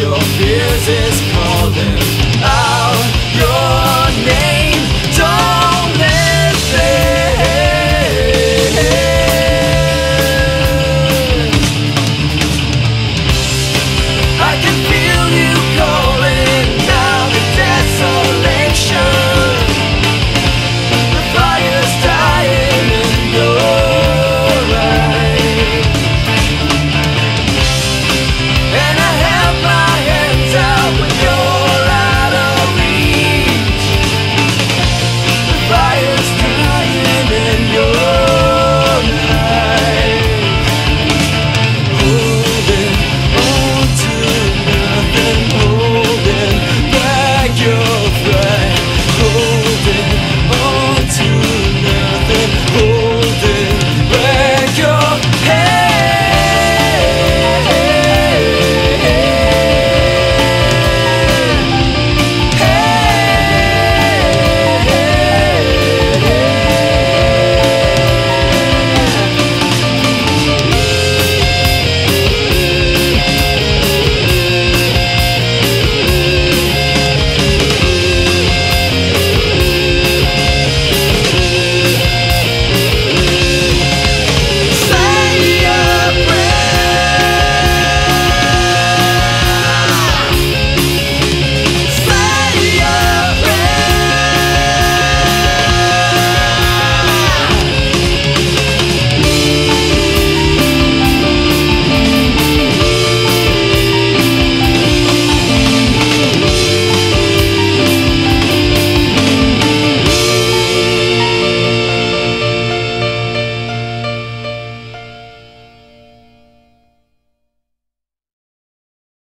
your fears is